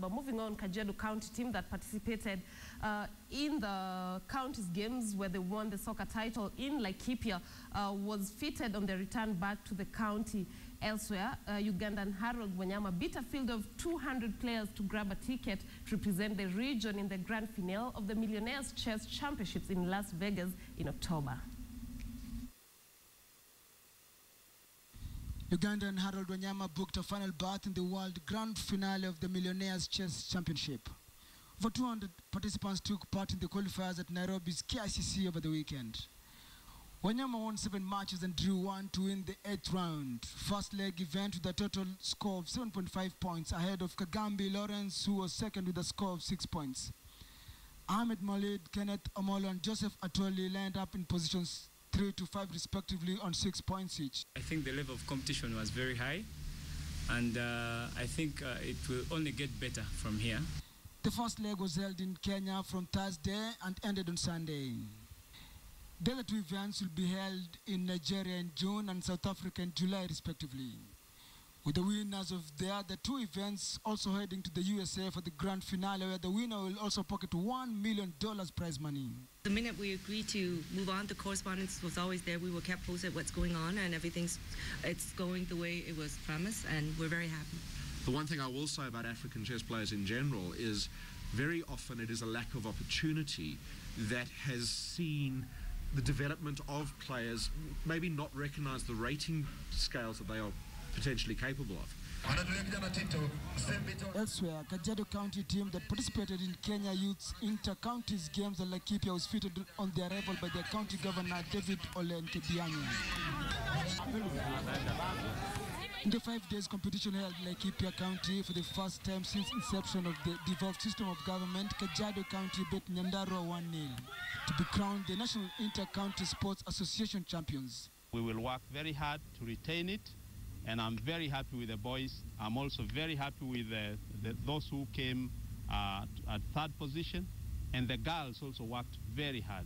But moving on, Kajiado County team that participated uh, in the county's games where they won the soccer title in Laikipia uh, was fitted on their return back to the county elsewhere. Uh, Ugandan Harold Wanyama beat a field of 200 players to grab a ticket to represent the region in the grand finale of the Millionaires Chess Championships in Las Vegas in October. Ugandan Harold Wanyama booked a final berth in the world grand finale of the Millionaires Chess Championship. Over 200 participants took part in the qualifiers at Nairobi's KICC over the weekend. Wanyama won seven matches and drew one to win the eighth round. First leg event with a total score of 7.5 points ahead of Kagambi Lawrence, who was second with a score of six points. Ahmed Malid, Kenneth Omolo, and Joseph Atoli lined up in positions three to five respectively on six points each. I think the level of competition was very high, and uh, I think uh, it will only get better from here. The first leg was held in Kenya from Thursday and ended on Sunday. The other two events will be held in Nigeria in June and South Africa in July, respectively. With the winners of the other two events also heading to the USA for the grand finale, where the winner will also pocket $1 million prize money. The minute we agreed to move on, the correspondence was always there. We were kept posted what's going on, and everything's it's going the way it was promised, and we're very happy. The one thing I will say about African chess players in general is very often it is a lack of opportunity that has seen the development of players maybe not recognize the rating scales that they are potentially capable of. Elsewhere, Kajiado County team that participated in Kenya Youth's Inter-Counties Games at Laikipia was fitted on their arrival by their county governor David Ole Nkedianye. In the five days competition held in Laikipia County for the first time since inception of the devolved system of government, Kajiado County beat Nyandarua 1-0 to be crowned the National Inter-County Sports Association champions. We will work very hard to retain it and I'm very happy with the boys. I'm also very happy with the, the, those who came uh, at third position, and the girls also worked very hard.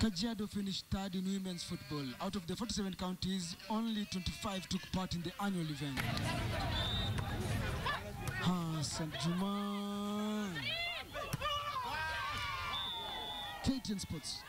Kajiado finished third in women's football. Out of the 47 counties, only 25 took part in the annual event. Hassan Juma. KTN Sports.